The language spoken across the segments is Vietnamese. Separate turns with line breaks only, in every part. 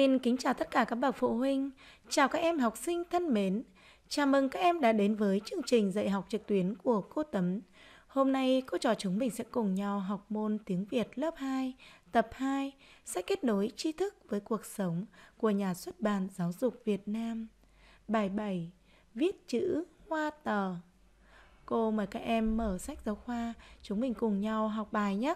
Xin kính chào tất cả các bậc phụ huynh, chào các em học sinh thân mến. Chào mừng các em đã đến với chương trình dạy học trực tuyến của cô Tấm. Hôm nay cô trò chúng mình sẽ cùng nhau học môn tiếng Việt lớp 2, tập 2 sẽ kết nối tri thức với cuộc sống của nhà xuất bản giáo dục Việt Nam. Bài 7. Viết chữ hoa tờ Cô mời các em mở sách giáo khoa, chúng mình cùng nhau học bài nhé.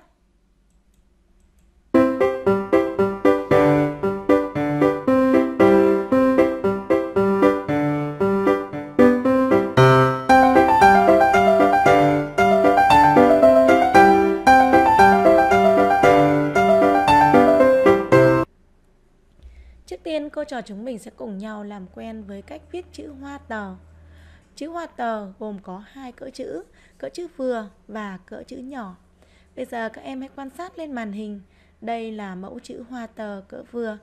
Chúng mình sẽ cùng nhau làm quen với cách viết chữ hoa tờ. Chữ hoa tờ gồm có hai cỡ chữ, cỡ chữ vừa và cỡ chữ nhỏ. Bây giờ các em hãy quan sát lên màn hình. Đây là mẫu chữ hoa tờ cỡ vừa.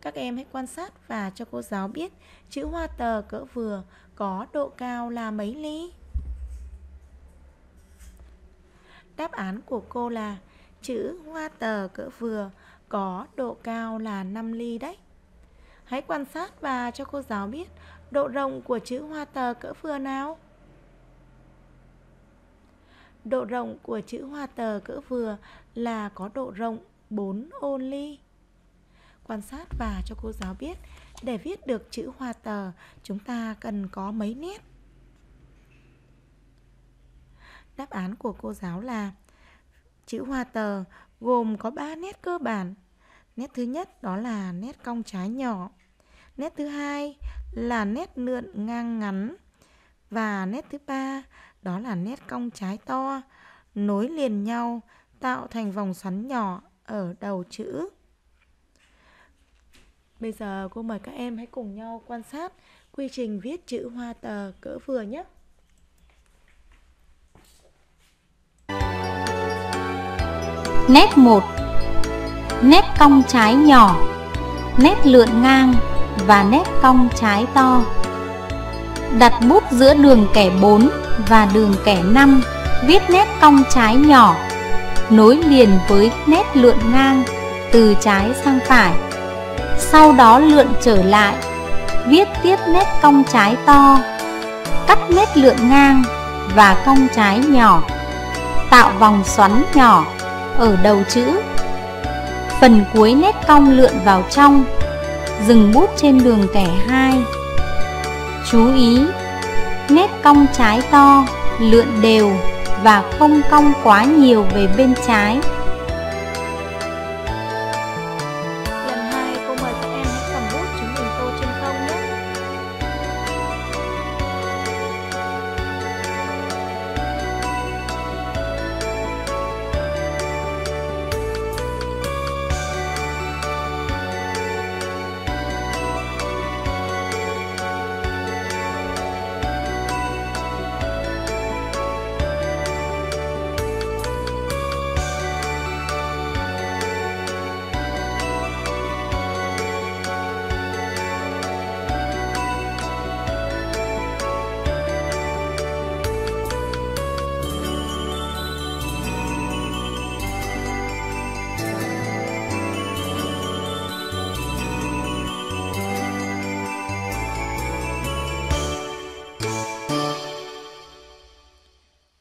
Các em hãy quan sát và cho cô giáo biết chữ hoa tờ cỡ vừa có độ cao là mấy ly? Đáp án của cô là chữ hoa tờ cỡ vừa có độ cao là 5 ly đấy. Hãy quan sát và cho cô giáo biết độ rộng của chữ hoa tờ cỡ vừa nào. Độ rộng của chữ hoa tờ cỡ vừa là có độ rộng 4 ô ly. Quan sát và cho cô giáo biết, để viết được chữ hoa tờ, chúng ta cần có mấy nét. Đáp án của cô giáo là, chữ hoa tờ gồm có 3 nét cơ bản. Nét thứ nhất đó là nét cong trái nhỏ. Nét thứ hai là nét lượn ngang ngắn. Và nét thứ ba đó là nét cong trái to, nối liền nhau, tạo thành vòng xoắn nhỏ ở đầu chữ. Bây giờ cô mời các em hãy cùng nhau quan sát quy trình viết chữ hoa tờ cỡ vừa nhé.
Nét 1 Nét cong trái nhỏ Nét lượn ngang và nét cong trái to. Đặt bút giữa đường kẻ 4 và đường kẻ 5 Viết nét cong trái nhỏ, Nối liền với nét lượn ngang từ trái sang phải. Sau đó lượn trở lại, Viết tiếp nét cong trái to, Cắt nét lượn ngang và cong trái nhỏ, Tạo vòng xoắn nhỏ ở đầu chữ. Phần cuối nét cong lượn vào trong Dừng bút trên đường kẻ hai. Chú ý Nét cong trái to, lượn đều và không cong quá nhiều về bên trái.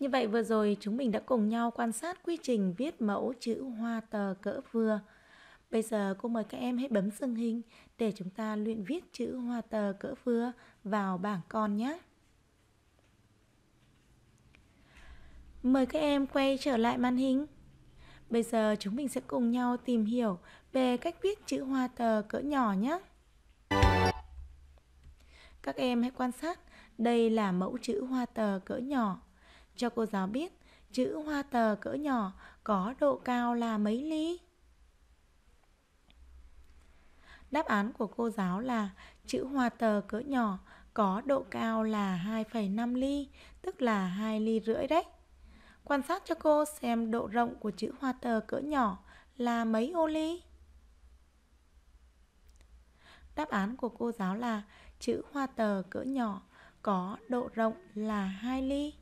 Như vậy vừa rồi chúng mình đã cùng nhau quan sát quy trình viết mẫu chữ hoa tờ cỡ vừa. Bây giờ cô mời các em hãy bấm dừng hình để chúng ta luyện viết chữ hoa tờ cỡ vừa vào bảng con nhé. Mời các em quay trở lại màn hình. Bây giờ chúng mình sẽ cùng nhau tìm hiểu về cách viết chữ hoa tờ cỡ nhỏ nhé. Các em hãy quan sát, đây là mẫu chữ hoa tờ cỡ nhỏ. Cho cô giáo biết chữ hoa tờ cỡ nhỏ có độ cao là mấy ly? Đáp án của cô giáo là chữ hoa tờ cỡ nhỏ có độ cao là 2,5 ly, tức là 2 ly rưỡi đấy. Quan sát cho cô xem độ rộng của chữ hoa tờ cỡ nhỏ là mấy ô ly? Đáp án của cô giáo là chữ hoa tờ cỡ nhỏ có độ rộng là 2 ly.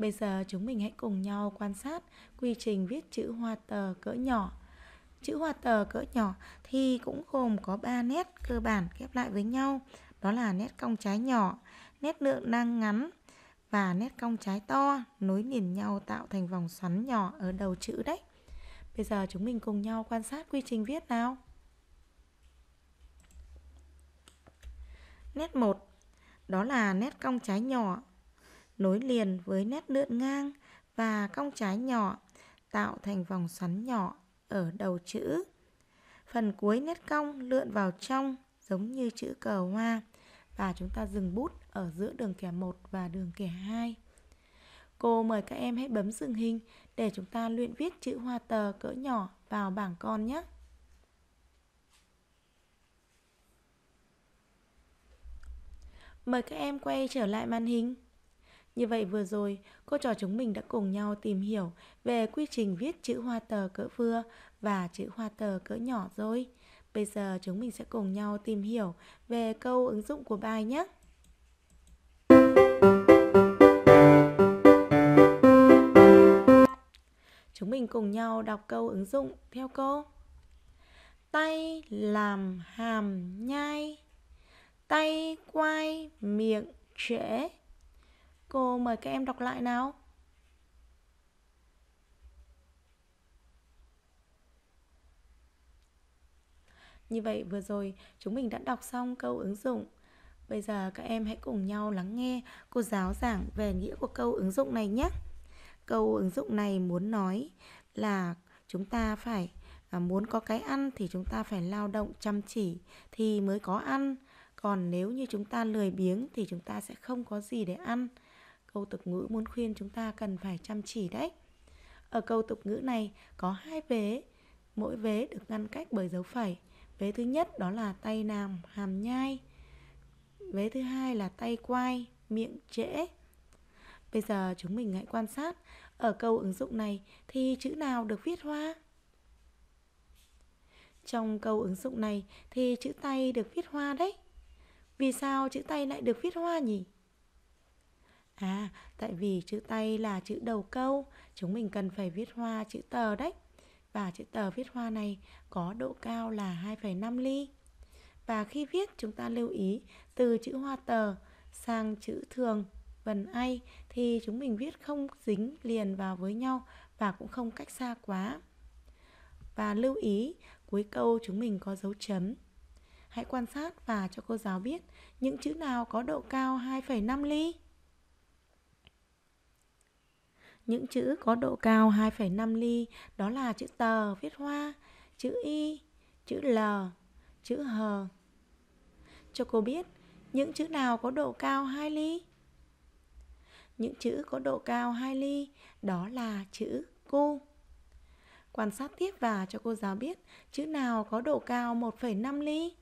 Bây giờ chúng mình hãy cùng nhau quan sát quy trình viết chữ hoa tờ cỡ nhỏ. chữ hoa tờ cỡ nhỏ thì cũng gồm có 3 nét cơ bản ghép lại với nhau. Đó là nét cong trái nhỏ, nét lượng nang ngắn và nét cong trái to nối liền nhau tạo thành vòng xoắn nhỏ ở đầu chữ đấy. Bây giờ chúng mình cùng nhau quan sát quy trình viết nào. Nét 1 đó là nét cong trái nhỏ nối liền với nét lượn ngang và cong trái nhỏ, tạo thành vòng xoắn nhỏ ở đầu chữ. Phần cuối nét cong lượn vào trong giống như chữ cờ hoa và chúng ta dừng bút ở giữa đường kẻ 1 và đường kẻ 2. Cô mời các em hãy bấm dừng hình để chúng ta luyện viết chữ hoa tờ cỡ nhỏ vào bảng con nhé. Mời các em quay trở lại màn hình. Như vậy vừa rồi, cô trò chúng mình đã cùng nhau tìm hiểu về quy trình viết chữ hoa tờ cỡ vừa và chữ hoa tờ cỡ nhỏ rồi. Bây giờ chúng mình sẽ cùng nhau tìm hiểu về câu ứng dụng của bài nhé. Chúng mình cùng nhau đọc câu ứng dụng theo cô. Tay làm hàm nhai tay, quay miệng, trễ. Cô mời các em đọc lại nào. Như vậy vừa rồi chúng mình đã đọc xong câu ứng dụng. Bây giờ các em hãy cùng nhau lắng nghe cô giáo giảng về nghĩa của câu ứng dụng này nhé. Câu ứng dụng này muốn nói là chúng ta phải à, muốn có cái ăn thì chúng ta phải lao động chăm chỉ thì mới có ăn còn nếu như chúng ta lười biếng thì chúng ta sẽ không có gì để ăn câu tục ngữ muốn khuyên chúng ta cần phải chăm chỉ đấy. Ở câu tục ngữ này có hai vế, mỗi vế được ngăn cách bởi dấu phẩy. Vế thứ nhất đó là tay nàm, hàm nhai. Vế thứ hai là tay quai, miệng trễ. Bây giờ chúng mình hãy quan sát. Ở câu ứng dụng này thì chữ nào được viết hoa? Trong câu ứng dụng này thì chữ tay được viết hoa đấy. Vì sao chữ tay lại được viết hoa nhỉ? À, tại vì chữ tay là chữ đầu câu, chúng mình cần phải viết hoa chữ tờ đấy. Và chữ tờ viết hoa này có độ cao là 2,5 ly. Và khi viết chúng ta lưu ý từ chữ hoa tờ sang chữ thường vần ai thì chúng mình viết không dính liền vào với nhau và cũng không cách xa quá. Và lưu ý cuối câu chúng mình có dấu chấm Hãy quan sát và cho cô giáo biết những chữ nào có độ cao 2,5 ly. Những chữ có độ cao 2,5 ly đó là chữ tờ viết hoa, chữ y, chữ l, chữ h. Cho cô biết những chữ nào có độ cao 2 ly. Những chữ có độ cao 2 ly đó là chữ cu. Quan sát tiếp và cho cô giáo biết chữ nào có độ cao 1,5 ly.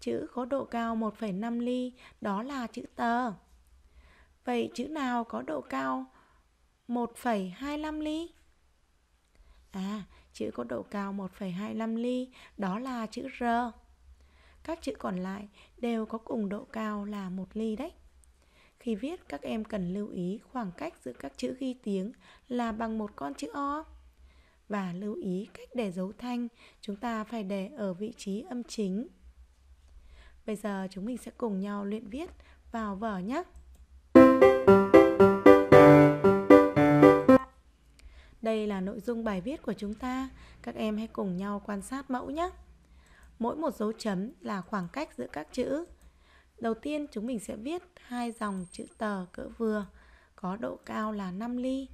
Chữ có độ cao 1,5 ly đó là chữ tờ. Vậy chữ nào có độ cao 1,25 ly? À, chữ có độ cao 1,25 ly đó là chữ R. Các chữ còn lại đều có cùng độ cao là 1 ly đấy. Khi viết các em cần lưu ý khoảng cách giữa các chữ ghi tiếng là bằng một con chữ O. Và lưu ý cách để dấu thanh chúng ta phải để ở vị trí âm chính. Bây giờ chúng mình sẽ cùng nhau luyện viết vào vở nhé. Đây là nội dung bài viết của chúng ta. Các em hãy cùng nhau quan sát mẫu nhé. Mỗi một dấu chấm là khoảng cách giữa các chữ. Đầu tiên chúng mình sẽ viết hai dòng chữ tờ cỡ vừa có độ cao là 5 ly.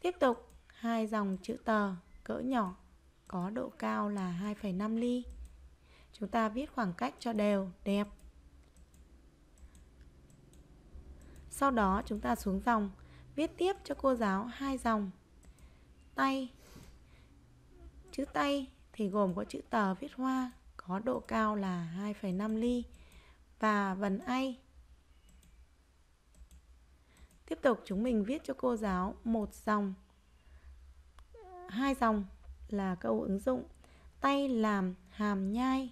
Tiếp tục hai dòng chữ tờ cỡ nhỏ có độ cao là 2,5 ly. Chúng ta viết khoảng cách cho đều, đẹp. Sau đó chúng ta xuống dòng, viết tiếp cho cô giáo hai dòng. Tay. Chữ tay thì gồm có chữ tờ viết hoa có độ cao là 2,5 ly và vần ai Tiếp tục chúng mình viết cho cô giáo một dòng hai dòng là câu ứng dụng tay làm hàm nhai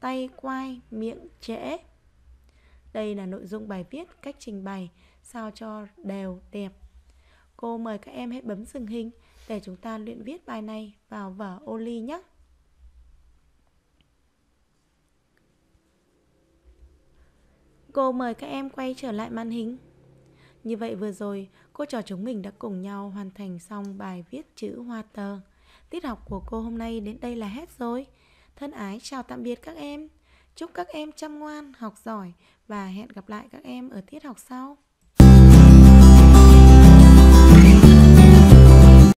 tay quai, miệng trễ. Đây là nội dung bài viết, cách trình bày sao cho đều đẹp. Cô mời các em hãy bấm dừng hình để chúng ta luyện viết bài này vào vở ô ly nhé. Cô mời các em quay trở lại màn hình. Như vậy vừa rồi, cô trò chúng mình đã cùng nhau hoàn thành xong bài viết chữ hoa tờ. Tiết học của cô hôm nay đến đây là hết rồi. Thân ái chào tạm biệt các em. Chúc các em chăm ngoan, học giỏi và hẹn gặp lại các em ở tiết học sau.